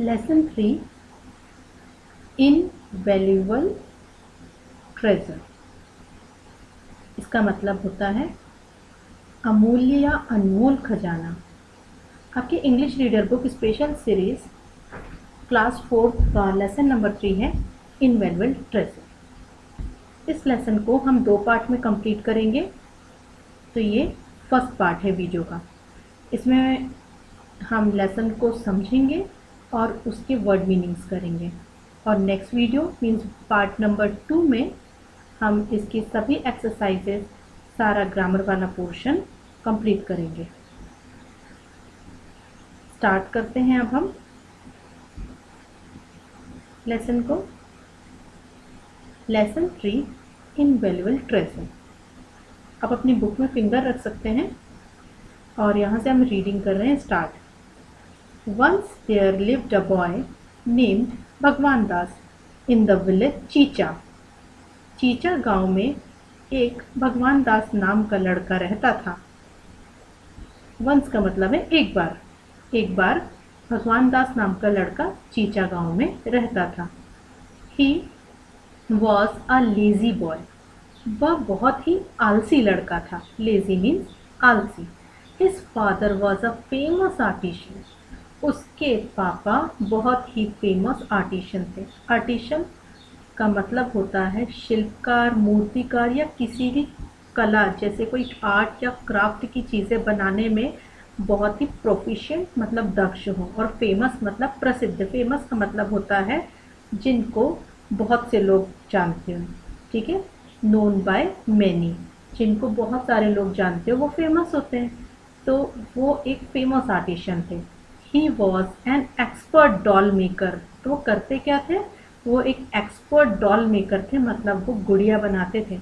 Lesson three invaluable treasure इसका मतलब होता है अमूल्य या अनमोल खजाना। आपकी English reader book special series class fourth का लेसन नंबर थ्री है इन इनवेल्युबल ट्रेजर इस लेसन को हम दो पार्ट में कंप्लीट करेंगे। तो ये फ़र्स्ट पार्ट है वीडियो का। इसमें हम लेसन को समझेंगे। और उसके वर्ड मीनिंग्स करेंगे। और next video means part number two में हम इसकी सभी एक्सरसाइजेस सारा ग्रामर वाला पोर्शन कंप्लीट करेंगे। स्टार्ट करते हैं अब हम। लेसन को। लेसन थ्री इनवेल्युबल ट्रेजर आप अपनी बुक में फिंगर रख सकते हैं। और यहाँ से हम रीडिंग कर रहे हैं start once there lived a boy named Bhagwan Das in the village चीचा चीचा गाँव में एक भगवान दास नाम का लड़का रहता था। वंस का मतलब है एक बार। एक बार भगवान दास नाम का लड़का चीचा गाँव में रहता था। He was a lazy boy वह बहुत ही आलसी लड़का था। लेजी मीन्स आलसी। His father was a famous artisan उसके पापा बहुत ही फ़ेमस आर्टिशन थे। आर्टिशन का मतलब होता है शिल्पकार, मूर्तिकार या किसी भी कला, जैसे कोई आर्ट या क्राफ्ट की चीज़ें बनाने में बहुत ही प्रोफिशिएंट मतलब दक्ष हो और फ़ेमस मतलब प्रसिद्ध। फ़ेमस का मतलब होता है जिनको बहुत से लोग जानते हो। ठीक है? नोन बाय मैनी जिनको बहुत सारे लोग जानते हो, वो फ़ेमस होते हैं। तो वो एक फ़ेमस आर्टिशन थे। He was an expert doll maker तो वो करते क्या थे? वो एक एक्सपर्ट डॉल मेकर थे मतलब वो गुड़िया बनाते थे।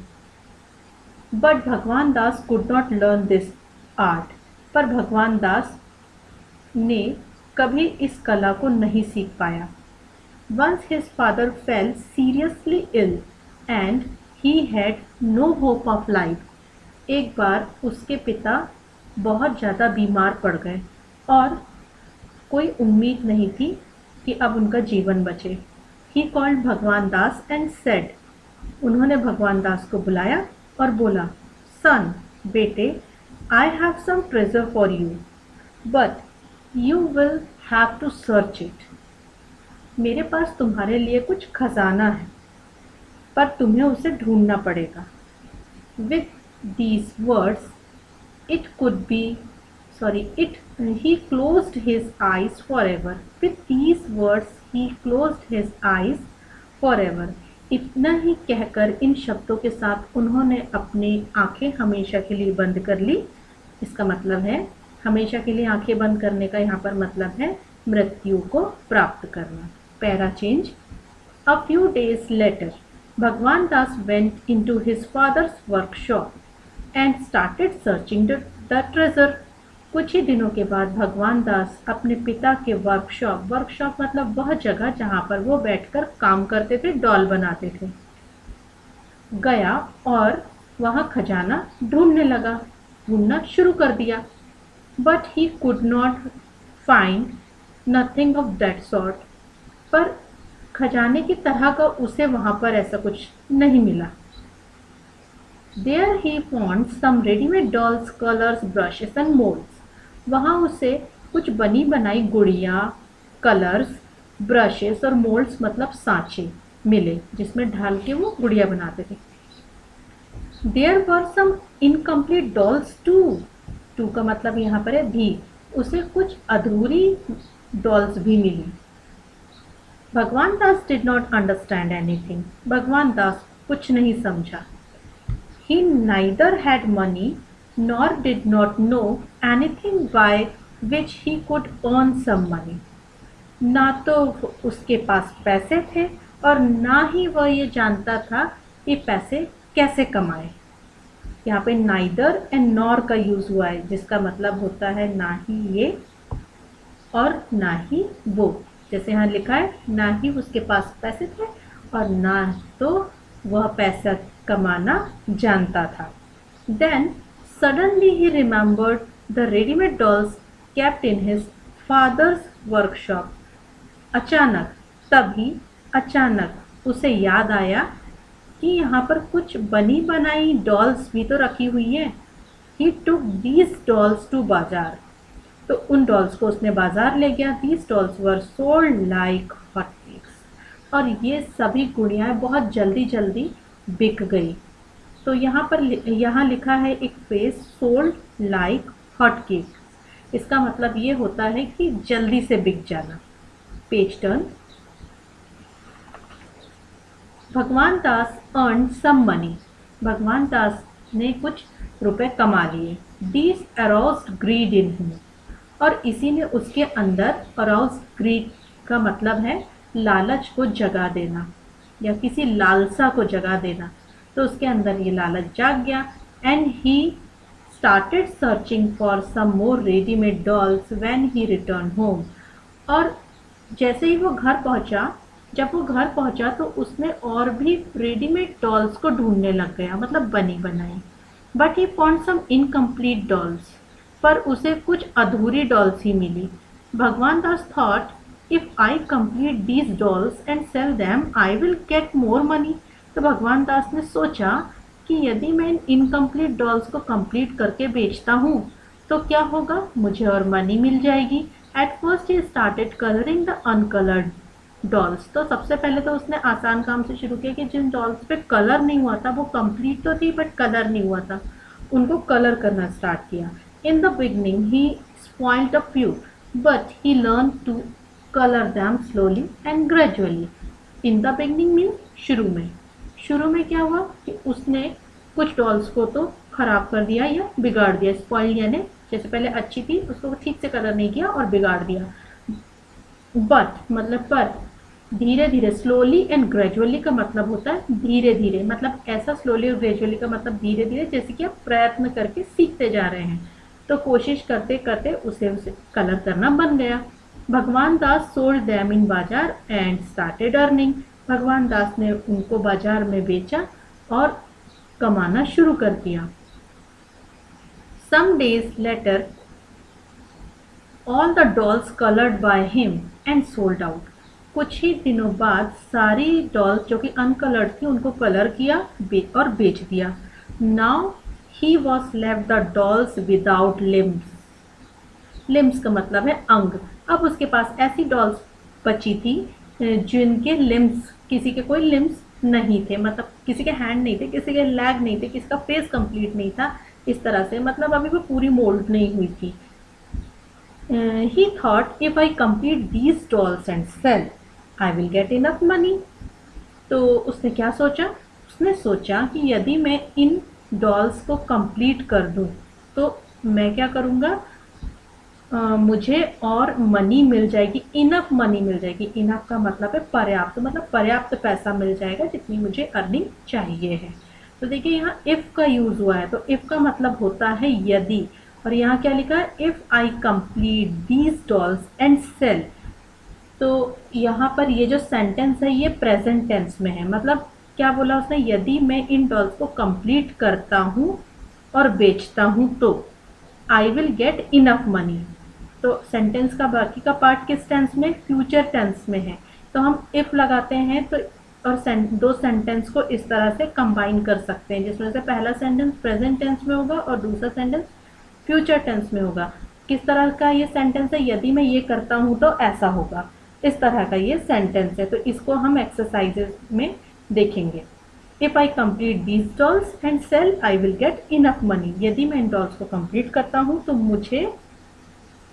But Bhagwan Das could not learn this art पर भगवान दास ने कभी इस कला को नहीं सीख पाया। Once his father fell seriously ill and he had no hope of life एक बार उसके पिता बहुत ज़्यादा बीमार पड़ गए और कोई उम्मीद नहीं थी कि अब उनका जीवन बचे। ही कॉल्ड भगवान दास एंड सेड उन्होंने भगवान दास को बुलाया और बोला सन बेटे I have some treasure for you but you will have to search it मेरे पास तुम्हारे लिए कुछ खजाना है, पर तुम्हें उसे ढूंढना पड़ेगा। With these words it could be he close his eyes for ever with these words he close his eyes for ever इतना ही कहकर इन शब्दों के साथ उन्होंने अपनी आँखें हमेशा के लिए बंद कर ली। इसका मतलब है, हमेशा के लिए आँखें बंद करने का यहाँ पर मतलब है मृत्यु को प्राप्त करना। Para change. A few days later Bhagwan Das went in to his father's workshop and started searching the treasure कुछ ही दिनों के बाद भगवान दास अपने पिता के वर्कशॉप वर्कशॉप मतलब वह जगह जहाँ पर वो बैठकर काम करते थे डॉल बनाते थे। गया और वहाँ खजाना ढूँढने लगा, ढूंढना शुरू कर दिया। But he could not find nothing of that sort पर खजाने की तरह का उसे वहाँ पर ऐसा कुछ नहीं मिला। There he found some readymade dolls colours brushes and moulds वहाँ उसे कुछ बनी बनाई गुड़िया, कलर्स, ब्रशेस और मोल्ड्स मतलब सांचे मिले, जिसमें ढाल के वो गुड़िया बनाते थे। There were some incomplete dolls too too का मतलब यहाँ पर है भी। उसे कुछ अधूरी डॉल्स भी मिली। Bhagwan Das did not understand anything Bhagwan Das कुछ नहीं समझा। He neither had money nor did not know anything by which he could earn some money ना तो उसके पास पैसे थे और ना ही वह ये जानता था कि पैसे कैसे कमाए। यहाँ पे नाइदर एंड नॉर का यूज़ हुआ है, जिसका मतलब होता है ना ही ये और ना ही वो। जैसे यहाँ लिखा है, ना ही उसके पास पैसे थे और ना तो वह पैसा कमाना जानता था। Then suddenly he remembered the readymade dolls kept in his father's workshop अचानक, तभी अचानक उसे याद आया कि यहाँ पर कुछ बनी बनाई डॉल्स भी तो रखी हुई है। He took these dolls to बाज़ार। तो उन डॉल्स को उसने बाज़ार ले गया। These dolls were sold like hot और ये सभी गुड़ियाँ बहुत जल्दी जल्दी बिक गई। तो यहाँ पर यहाँ लिखा है एक face sold like hot cake इसका मतलब ये होता है कि जल्दी से बिक जाना। पेज टर्न भगवान दास अर्न सम मनी भगवान दास ने कुछ रुपए कमा लिए। These aroused greed in him और इसी ने उसके अंदर अराउज ग्रीड का मतलब है लालच को जगा देना या किसी लालसा को जगा देना। तो उसके अंदर ये लालच जाग गया। And he started searching for some more readymade dolls when he return home और जैसे ही वो घर पहुँचा, जब वो घर पहुँचा तो उसने और भी रेडीमेड डॉल्स को ढूँढने लग गया मतलब बनी बनाई। But he found some incomplete dolls पर उसे कुछ अधूरी डॉल्स ही मिली। Bhagwan Das thought if I complete these dolls and sell them I will get more money तो भगवान दास ने सोचा कि यदि मैं इन इनकम्प्लीट डॉल्स को कंप्लीट करके बेचता हूँ तो क्या होगा? मुझे और मनी मिल जाएगी। At first he started colouring the uncoloured dolls तो सबसे पहले तो उसने आसान काम से शुरू किया कि जिन डॉल्स पे कलर नहीं हुआ था, वो कंप्लीट तो थी बट कलर नहीं हुआ था, उनको कलर करना स्टार्ट किया। In the beginning he spoiled a few but he learn to colour them slowly and gradually in the beginning mean शुरू में। शुरू में क्या हुआ कि उसने कुछ डॉल्स को तो ख़राब कर दिया या बिगाड़ दिया स्पॉइल यानी जैसे पहले अच्छी थी, उसको ठीक से कलर नहीं किया और बिगाड़ दिया। बट मतलब पर धीरे धीरे स्लोली एंड ग्रेजुअली का मतलब होता है धीरे धीरे मतलब ऐसा स्लोली और ग्रेजुअली का मतलब धीरे धीरे जैसे कि आप प्रयत्न करके सीखते जा रहे हैं। तो कोशिश करते करते उसे उसे कलर करना बन गया। भगवान दास सोल्ड दैम इन बाज़ार एंड स्टार्टेड अर्निंग भगवान दास ने उनको बाज़ार में बेचा और कमाना शुरू कर दिया। Some days later all the dolls coloured by him and sold out कुछ ही दिनों बाद सारी डॉल्स जो कि अनकलर्ड थी, उनको कलर किया और बेच दिया। Now he was left the dolls without limbs limbs का मतलब है अंग। अब उसके पास ऐसी डॉल्स बची थी, जिनके लिम्स किसी के कोई लिम्स नहीं थे मतलब किसी के हैंड नहीं थे, किसी के लैग नहीं थे, किसी का फेस कंप्लीट नहीं था, इस तरह से मतलब अभी वो पूरी मोल्ड नहीं हुई थी। He thought if I complete these dolls and sell I will get enough money तो उसने क्या सोचा? उसने सोचा कि यदि मैं इन डॉल्स को कंप्लीट कर दूँ तो मैं क्या करूँगा? मुझे और मनी मिल जाएगी इनफ मनी मिल जाएगी। इनफ का मतलब है पर्याप्त मतलब पर्याप्त पैसा मिल जाएगा जितनी मुझे अर्निंग चाहिए है। तो देखिए यहाँ इफ़ का यूज़ हुआ है तो इफ़ का मतलब होता है यदि, और यहाँ क्या लिखा है? If I complete these dolls and sell तो यहाँ पर ये जो सेंटेंस है, ये प्रेजेंट टेंस में है। मतलब क्या बोला उसने? यदि मैं इन डॉल्स को कंप्लीट करता हूँ और बेचता हूँ तो I will get enough money तो सेंटेंस का बाकी का पार्ट किस टेंस में? फ्यूचर टेंस में है। तो हम इफ़ लगाते हैं तो और दो सेंटेंस को इस तरह से कंबाइन कर सकते हैं, जिसमें से पहला सेंटेंस प्रेजेंट टेंस में होगा और दूसरा सेंटेंस फ्यूचर टेंस में होगा। किस तरह का ये सेंटेंस है? यदि मैं ये करता हूँ तो ऐसा होगा। इस तरह का ये सेंटेंस है। तो इसको हम एक्सरसाइजेज में देखेंगे। If I complete these dolls and sell I will get enough money यदि मैं इन डॉल्स को कंप्लीट करता हूँ तो मुझे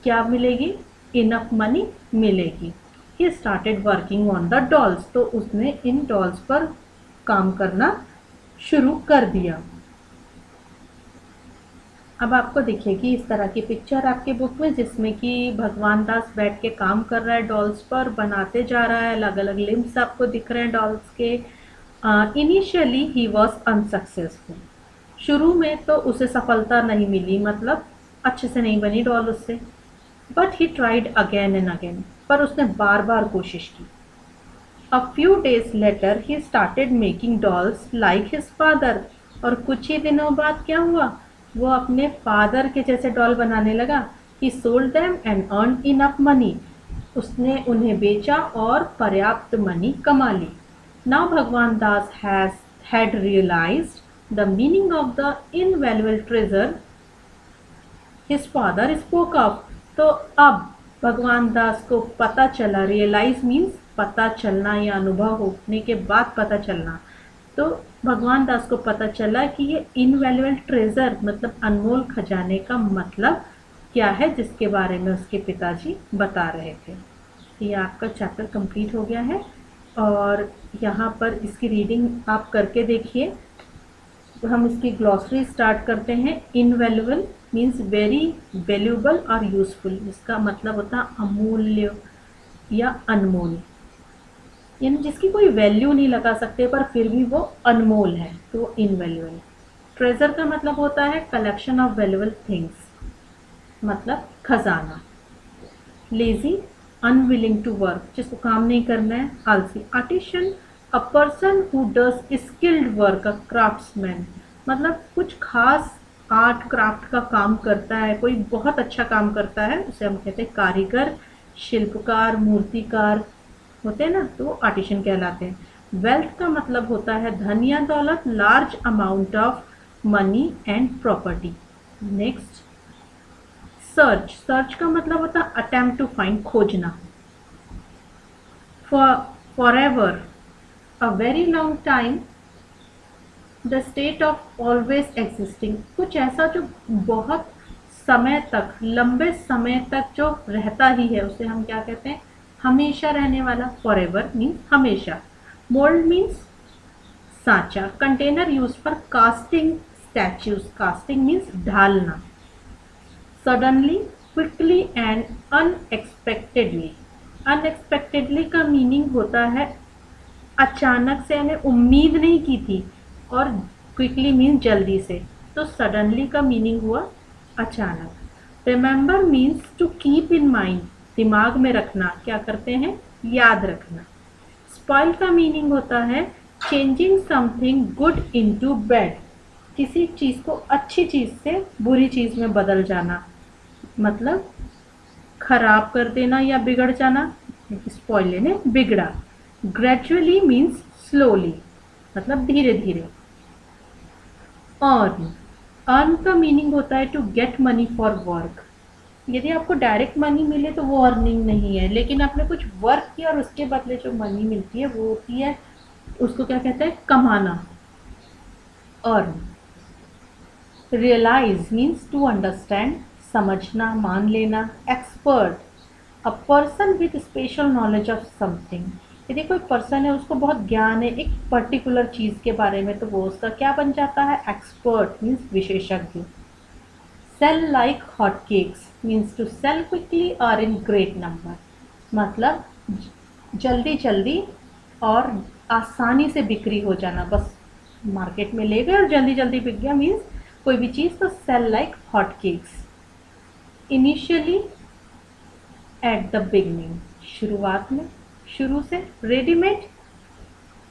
क्या मिलेगी? इनफ मनी मिलेगी। He started working on the dolls तो उसने इन डॉल्स पर काम करना शुरू कर दिया। अब आपको कि इस तरह की पिक्चर आपके बुक में, जिसमें कि भगवान दास बैठ के काम कर रहा है डॉल्स पर, बनाते जा रहा है अलग अलग लिम्स आपको दिख रहे हैं डॉल्स के। इनिशियली ही वॉज़ अनसक्सेसफुल शुरू में तो उसे सफलता नहीं मिली मतलब अच्छे से नहीं बनी डॉल उससे। But he tried again and again पर उसने बार बार कोशिश की। A few days later he started making dolls like his father और कुछ ही दिनों बाद क्या हुआ? वो अपने फादर के जैसे डॉल बनाने लगा। He sold them and earn enough money उसने उन्हें बेचा और पर्याप्त मनी कमा ली। Now Bhagwan Das has had realize the meaning of the invaluable treasure his father spoke of तो अब भगवान दास को पता चला रियलाइज़ मीन्स पता चलना या अनुभव होने के बाद पता चलना। तो भगवान दास को पता चला कि ये इनवैल्यूएबल ट्रेजर मतलब अनमोल खजाने का मतलब क्या है, जिसके बारे में उसके पिताजी बता रहे थे। ये आपका चैप्टर कंप्लीट हो गया है और यहाँ पर इसकी रीडिंग आप करके देखिए। तो हम इसकी ग्लॉसरी स्टार्ट करते हैं। इनवेल्यूबल मीन्स वेरी वैल्यूबल और यूजफुल इसका मतलब होता है अमूल्य या अनमोल। यानी जिसकी कोई वैल्यू नहीं लगा सकते, पर फिर भी वो अनमोल है तो इनवेल्यूबल ट्रेजर का मतलब होता है कलेक्शन ऑफ़ वैल्यूबल थिंग्स मतलब खजाना। लेजी अनविलिंग टू वर्क जिसको काम नहीं करना है, आलसी। Artisan a person who does skilled work a craftsman मतलब कुछ खास आर्ट क्राफ्ट का काम करता है, कोई बहुत अच्छा काम करता है, उसे हम कहते हैं कारीगर, शिल्पकार, मूर्तिकार, होते हैं ना तो वो आर्टिशन कहलाते हैं। वेल्थ का मतलब होता है धन या दौलत large amount of money and property next search search का मतलब होता है अटेम्प्ट टू फाइंड खोजना। Forever a very long time the state of always existing कुछ ऐसा जो बहुत समय तक, लंबे समय तक जो रहता ही है, उसे हम क्या कहते हैं? हमेशा रहने वाला फॉर एवर मीन्स हमेशा। मोल्ड मीन्स सांचा। Container use for casting statues casting means ढालना। Suddenly quickly and unexpectedly unexpectedly का मीनिंग होता है अचानक से हमें उम्मीद नहीं की थी और क्विकली मीन्स जल्दी से। तो सडनली का मीनिंग हुआ अचानक। Remember means to keep in mind दिमाग में रखना, क्या करते हैं? याद रखना। स्पॉइल का मीनिंग होता है changing something good into bad किसी चीज़ को अच्छी चीज़ से बुरी चीज़ में बदल जाना। मतलब खराब कर देना या बिगड़ जाना। स्पॉइल लेने बिगड़ा। ग्रेजुअली मीन्स स्लोली मतलब धीरे धीरे। अर्न अर्न का मीनिंग होता है to get money for work यदि आपको डायरेक्ट मनी मिले तो वो अर्निंग नहीं है, लेकिन आपने कुछ वर्क किया और उसके बदले जो मनी मिलती है, वो होती है, उसको क्या कहते हैं? कमाना। Earn realize means to understand समझना, मान लेना expert a person with special knowledge of something यदि कोई पर्सन है, उसको बहुत ज्ञान है एक पर्टिकुलर चीज़ के बारे में तो वो उसका क्या बन जाता है? एक्सपर्ट मीन्स विशेषज्ञ। Sell like hot cakes means to sell quickly और इन ग्रेट नंबर मतलब जल्दी जल्दी और आसानी से बिक्री हो जाना। बस मार्केट में ले गए और जल्दी जल्दी बिक गया मीन्स कोई भी चीज़ तो sell like hot cakes initially at the beginning शुरुआत में शुरू से readymade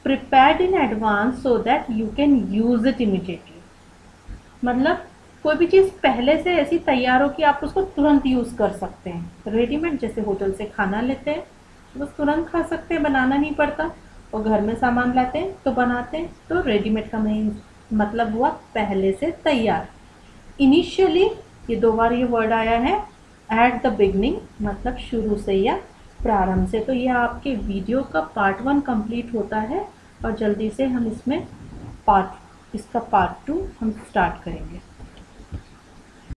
prepared in advance so that you can use it immediately मतलब कोई भी चीज़ पहले से ऐसी तैयार हो कि आप उसको तुरंत यूज़ कर सकते हैं। रेडीमेड जैसे होटल से खाना लेते हैं, बस तुरंत खा सकते हैं, बनाना नहीं पड़ता। और घर में सामान लाते हैं तो बनाते हैं तो रेडीमेड का मेन मतलब हुआ पहले से तैयार। इनिशियली ये दो बार ये वर्ड आया है एट द बिगनिंग मतलब शुरू से या प्रारंभ से। तो ये आपके वीडियो का पार्ट वन कंप्लीट होता है और जल्दी से हम इसमें पार्ट इसका पार्ट टू हम स्टार्ट करेंगे।